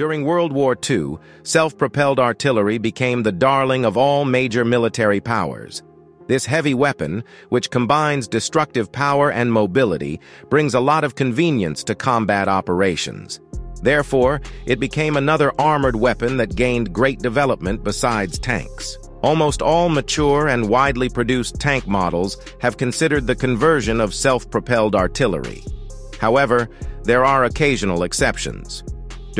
During World War II, self-propelled artillery became the darling of all major military powers. This heavy weapon, which combines destructive power and mobility, brings a lot of convenience to combat operations. Therefore, it became another armored weapon that gained great development besides tanks. Almost all mature and widely produced tank models have considered the conversion of self-propelled artillery. However, there are occasional exceptions.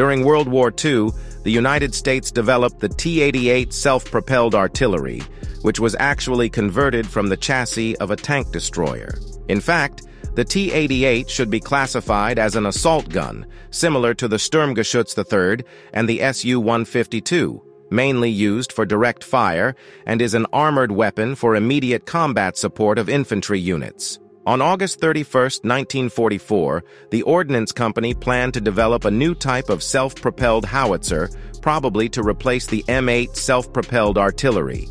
During World War II, the United States developed the T-88 self-propelled artillery, which was actually converted from the chassis of a tank destroyer. In fact, the T-88 should be classified as an assault gun, similar to the Sturmgeschütz III and the Su-152, mainly used for direct fire, and is an armored weapon for immediate combat support of infantry units. On August 31, 1944, the Ordnance Company planned to develop a new type of self-propelled howitzer, probably to replace the M8 self-propelled artillery.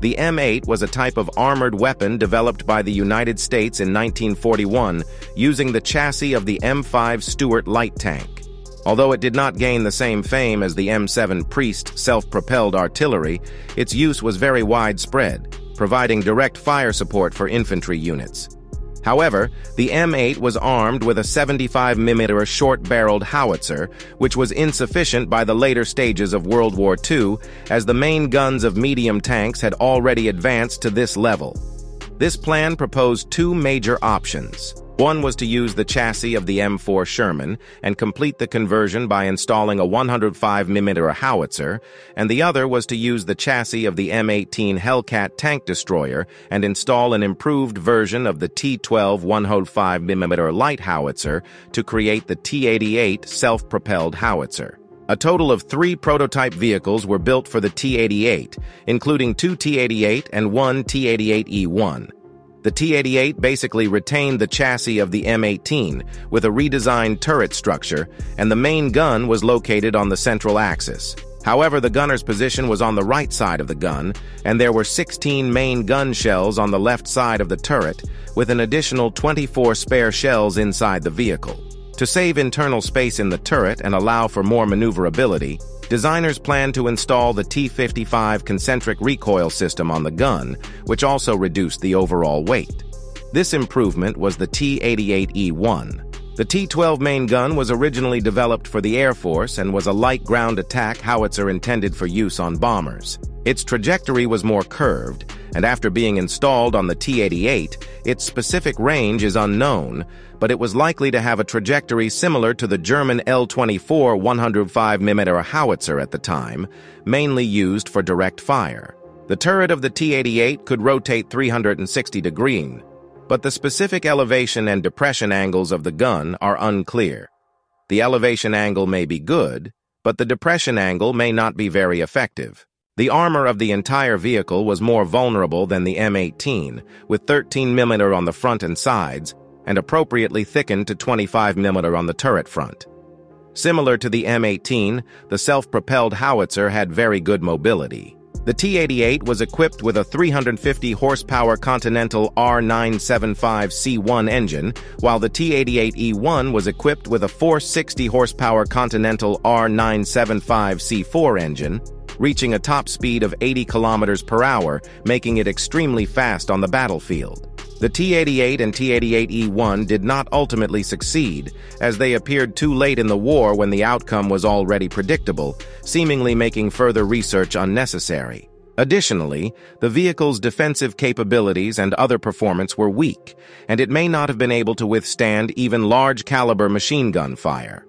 The M8 was a type of armored weapon developed by the United States in 1941 using the chassis of the M5 Stuart light tank. Although it did not gain the same fame as the M7 Priest self-propelled artillery, its use was very widespread, providing direct fire support for infantry units. However, the M8 was armed with a 75mm short-barreled howitzer, which was insufficient by the later stages of World War II, as the main guns of medium tanks had already advanced to this level. This plan proposed two major options. One was to use the chassis of the M4 Sherman and complete the conversion by installing a 105mm howitzer, and the other was to use the chassis of the M18 Hellcat tank destroyer and install an improved version of the T12 105mm light howitzer to create the T88 self-propelled howitzer. A total of three prototype vehicles were built for the T-88, including two T-88 and one T-88E1. The T-88 basically retained the chassis of the M18 with a redesigned turret structure, and the main gun was located on the central axis. However, the gunner's position was on the right side of the gun, and there were 16 main gun shells on the left side of the turret, with an additional 24 spare shells inside the vehicle. To save internal space in the turret and allow for more maneuverability, Designers plan to install the T-55 concentric recoil system on the gun, which also reduced the overall weight. This improvement was the T-88E1. The T-12 main gun was originally developed for the Air Force and was a light ground attack howitzer intended for use on bombers. Its trajectory was more curved, and after being installed on the T-88, its specific range is unknown, but it was likely to have a trajectory similar to the German L-24 105mm howitzer at the time, mainly used for direct fire. The turret of the T-88 could rotate 360 degrees, but the specific elevation and depression angles of the gun are unclear. The elevation angle may be good, but the depression angle may not be very effective. The armor of the entire vehicle was more vulnerable than the M18, with 13mm on the front and sides, and appropriately thickened to 25mm on the turret front. Similar to the M18, the self-propelled howitzer had very good mobility. The T-88 was equipped with a 350 horsepower Continental R975C1 engine, while the T-88E1 was equipped with a 460 horsepower Continental R975C4 engine, reaching a top speed of 80 kilometers per hour, making it extremely fast on the battlefield. The T-88 and T-88E1 did not ultimately succeed, as they appeared too late in the war when the outcome was already predictable, seemingly making further research unnecessary. Additionally, the vehicle's defensive capabilities and other performance were weak, and it may not have been able to withstand even large-caliber machine gun fire.